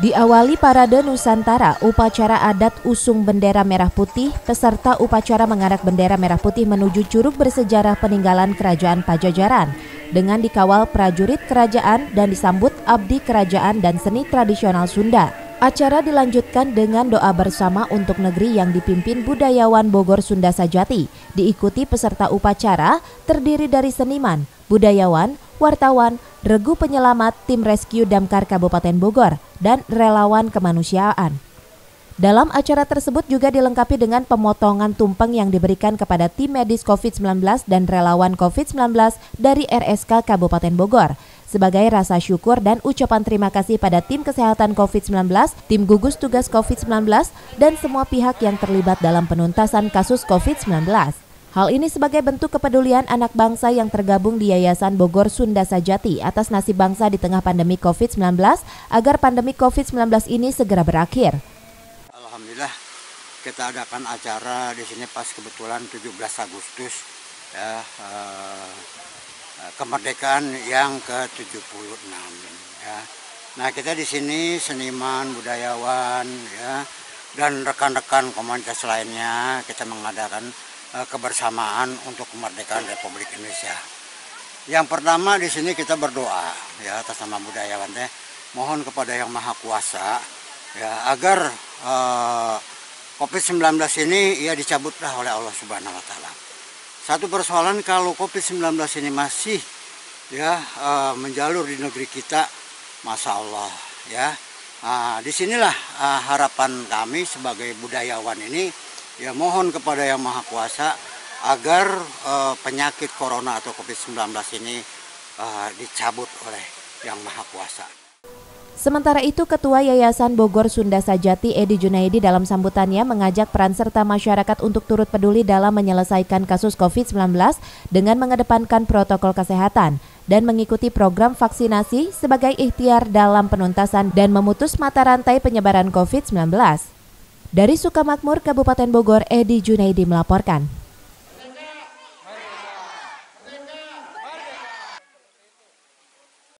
Diawali Parade Nusantara, upacara adat usung bendera merah putih, peserta upacara mengarak bendera merah putih menuju curug bersejarah peninggalan kerajaan Pajajaran dengan dikawal prajurit kerajaan dan disambut abdi kerajaan dan seni tradisional Sunda. Acara dilanjutkan dengan doa bersama untuk negeri yang dipimpin budayawan Bogor Sunda Sajati. Diikuti peserta upacara terdiri dari seniman, budayawan, wartawan, regu penyelamat tim rescue Damkar Kabupaten Bogor, dan relawan kemanusiaan. Dalam acara tersebut juga dilengkapi dengan pemotongan tumpeng yang diberikan kepada tim medis COVID-19 dan relawan COVID-19 dari RSK Kabupaten Bogor sebagai rasa syukur dan ucapan terima kasih pada tim kesehatan COVID-19, tim gugus tugas COVID-19, dan semua pihak yang terlibat dalam penuntasan kasus COVID-19. Hal ini sebagai bentuk kepedulian anak bangsa yang tergabung di Yayasan Bogor Sunda Sajati atas nasib bangsa di tengah pandemi COVID-19 agar pandemi COVID-19 ini segera berakhir. Alhamdulillah kita adakan acara di sini pas kebetulan 17 Agustus ya eh, kemerdekaan yang ke-76 ya. Nah, kita di sini seniman, budayawan ya dan rekan-rekan komunitas lainnya kita mengadakan Eh, kebersamaan untuk kemerdekaan Republik Indonesia. Yang pertama di sini kita berdoa ya atas nama budayawan teh mohon kepada yang maha kuasa ya agar uh, COVID-19 ini ya dicabutlah oleh Allah Subhanahu wa taala. Satu persoalan kalau COVID-19 ini masih ya uh, menjalur di negeri kita, masya Allah ya. Uh, di sinilah uh, harapan kami sebagai budayawan ini ya mohon kepada yang maha kuasa agar uh, penyakit corona atau covid-19 ini uh, dicabut oleh yang maha kuasa. Sementara itu, Ketua Yayasan Bogor Sunda Sajati Edi Junaidi dalam sambutannya mengajak peran serta masyarakat untuk turut peduli dalam menyelesaikan kasus COVID-19 dengan mengedepankan protokol kesehatan dan mengikuti program vaksinasi sebagai ikhtiar dalam penuntasan dan memutus mata rantai penyebaran COVID-19. Dari Sukamakmur, Kabupaten Bogor, Edi Junaidi melaporkan.